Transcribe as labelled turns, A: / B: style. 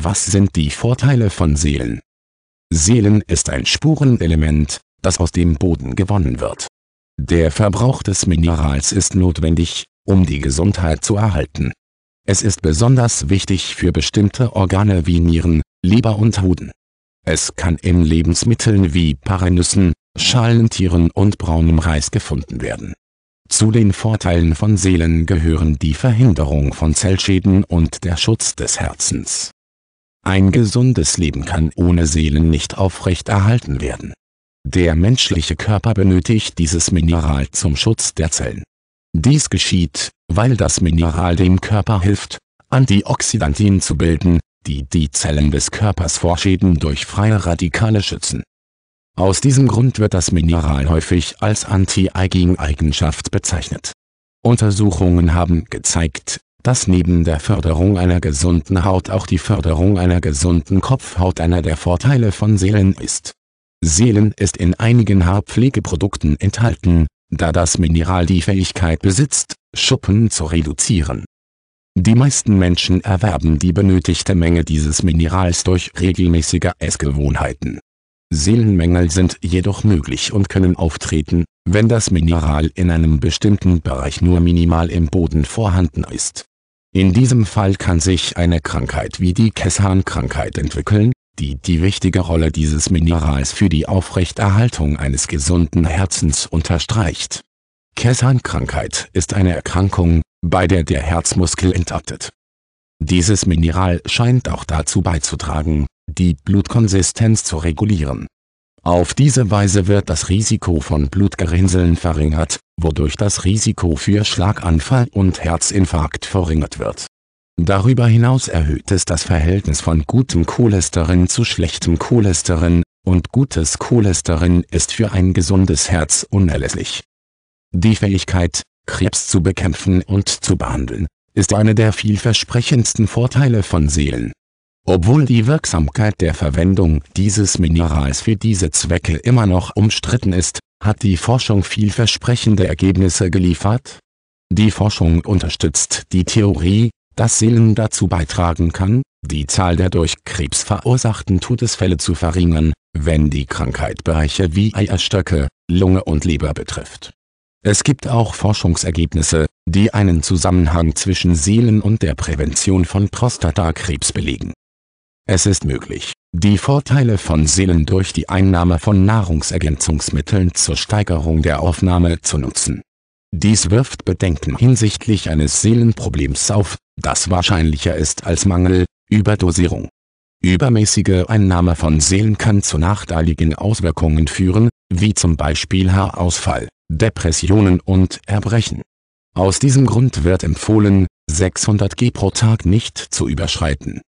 A: Was sind die Vorteile von Seelen? Seelen ist ein Spurenelement, das aus dem Boden gewonnen wird. Der Verbrauch des Minerals ist notwendig, um die Gesundheit zu erhalten. Es ist besonders wichtig für bestimmte Organe wie Nieren, Leber und Hoden. Es kann in Lebensmitteln wie Paranüssen, Schalentieren und braunem Reis gefunden werden. Zu den Vorteilen von Seelen gehören die Verhinderung von Zellschäden und der Schutz des Herzens. Ein gesundes Leben kann ohne Seelen nicht aufrechterhalten werden. Der menschliche Körper benötigt dieses Mineral zum Schutz der Zellen. Dies geschieht, weil das Mineral dem Körper hilft, Antioxidantien zu bilden, die die Zellen des Körpers vor Schäden durch freie Radikale schützen. Aus diesem Grund wird das Mineral häufig als Anti-Aging-Eigenschaft bezeichnet. Untersuchungen haben gezeigt, dass neben der Förderung einer gesunden Haut auch die Förderung einer gesunden Kopfhaut einer der Vorteile von Seelen ist. Seelen ist in einigen Haarpflegeprodukten enthalten, da das Mineral die Fähigkeit besitzt, Schuppen zu reduzieren. Die meisten Menschen erwerben die benötigte Menge dieses Minerals durch regelmäßige Essgewohnheiten. Seelenmängel sind jedoch möglich und können auftreten, wenn das Mineral in einem bestimmten Bereich nur minimal im Boden vorhanden ist. In diesem Fall kann sich eine Krankheit wie die Kessan-Krankheit entwickeln, die die wichtige Rolle dieses Minerals für die Aufrechterhaltung eines gesunden Herzens unterstreicht. Kessan-Krankheit ist eine Erkrankung, bei der der Herzmuskel entartet. Dieses Mineral scheint auch dazu beizutragen, die Blutkonsistenz zu regulieren. Auf diese Weise wird das Risiko von Blutgerinnseln verringert, wodurch das Risiko für Schlaganfall und Herzinfarkt verringert wird Darüber hinaus erhöht es das Verhältnis von gutem Cholesterin zu schlechtem Cholesterin, und gutes Cholesterin ist für ein gesundes Herz unerlässlich. Die Fähigkeit, Krebs zu bekämpfen und zu behandeln, ist eine der vielversprechendsten Vorteile von Seelen. Obwohl die Wirksamkeit der Verwendung dieses Minerals für diese Zwecke immer noch umstritten ist, hat die Forschung vielversprechende Ergebnisse geliefert. Die Forschung unterstützt die Theorie, dass Seelen dazu beitragen kann, die Zahl der durch Krebs verursachten Todesfälle zu verringern, wenn die Krankheit Bereiche wie Eierstöcke, Lunge und Leber betrifft. Es gibt auch Forschungsergebnisse, die einen Zusammenhang zwischen Seelen und der Prävention von Prostatakrebs belegen. Es ist möglich, die Vorteile von Seelen durch die Einnahme von Nahrungsergänzungsmitteln zur Steigerung der Aufnahme zu nutzen. Dies wirft Bedenken hinsichtlich eines Seelenproblems auf, das wahrscheinlicher ist als Mangel, Überdosierung. Übermäßige Einnahme von Seelen kann zu nachteiligen Auswirkungen führen, wie zum Beispiel Haarausfall, Depressionen und Erbrechen. Aus diesem Grund wird empfohlen, 600 g pro Tag nicht zu überschreiten